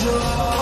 Sure.